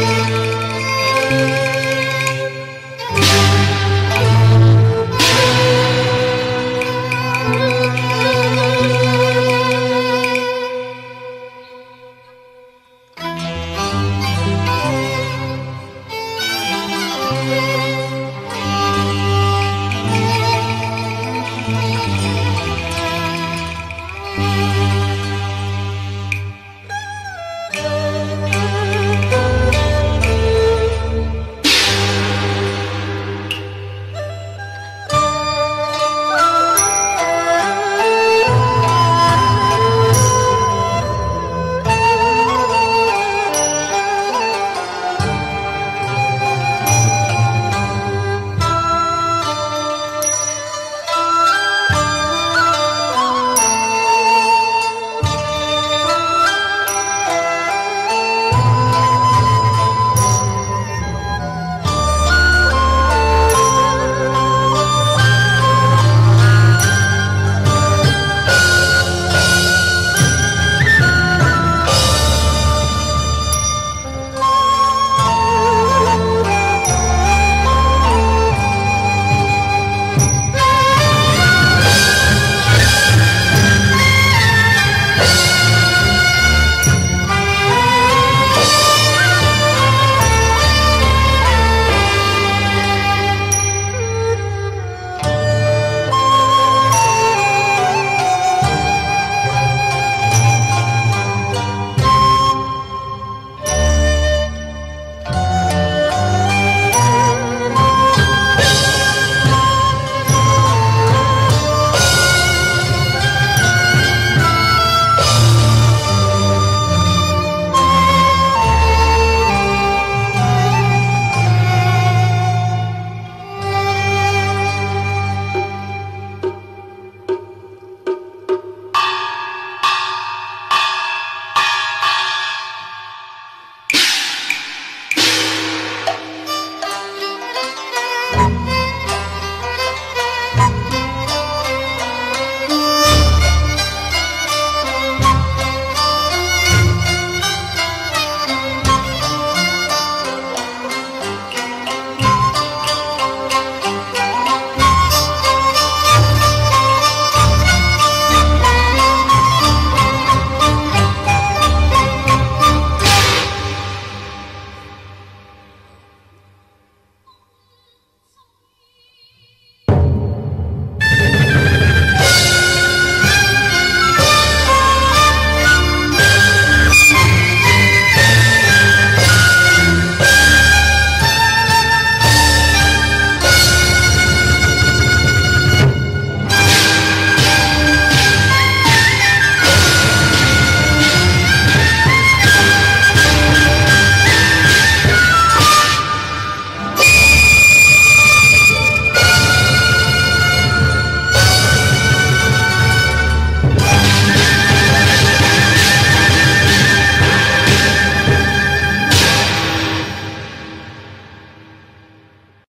Música